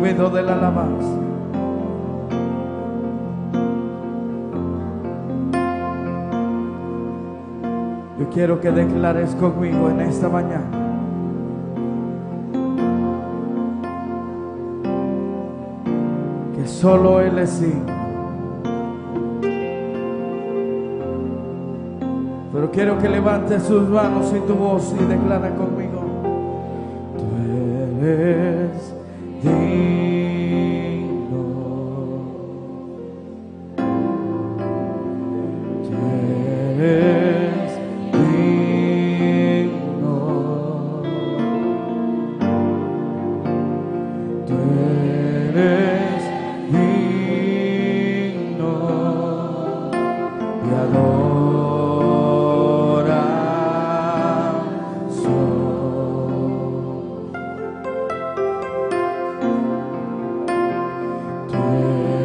ruido de la alabanza. Yo quiero que declares conmigo en esta mañana. Que solo Él es digno. Pero quiero que levantes sus manos y tu voz y declara conmigo. Tú eres digno.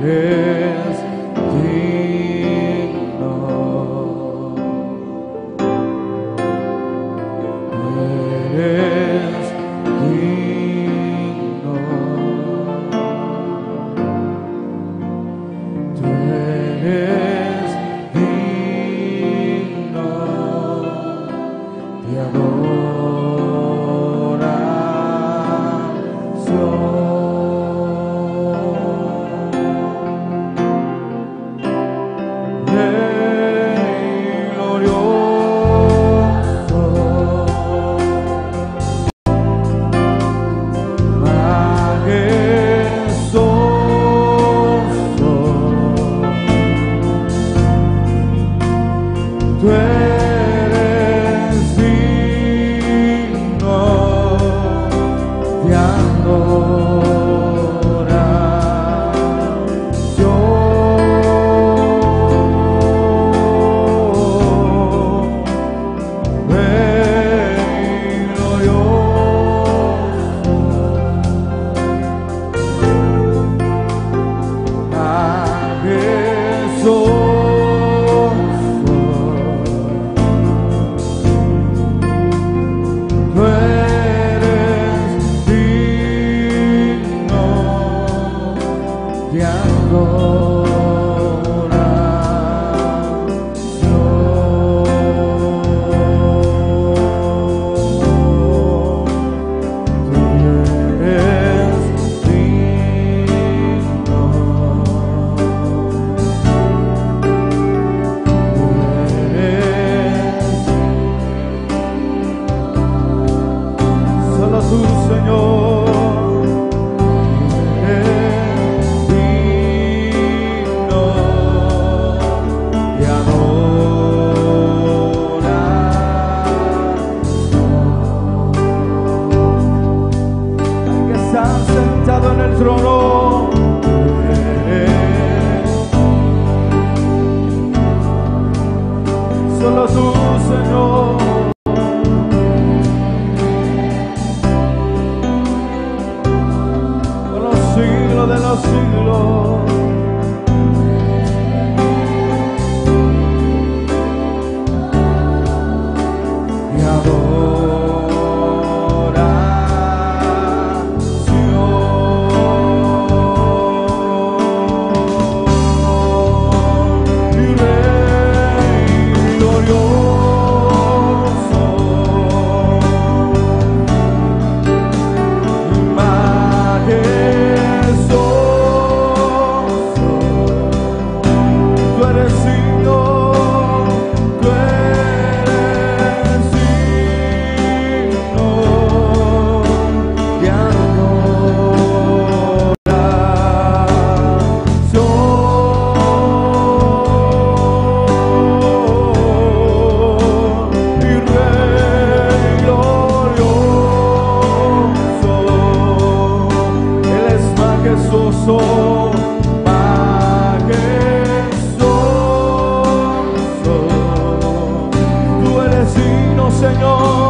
Yeah. Señor.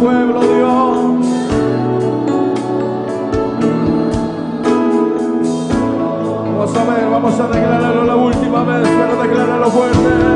pueblo, Dios. Vamos a ver, vamos a declararlo la última vez, pero declararlo fuerte.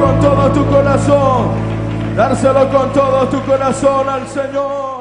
con todo tu corazón, dárselo con todo tu corazón al Señor.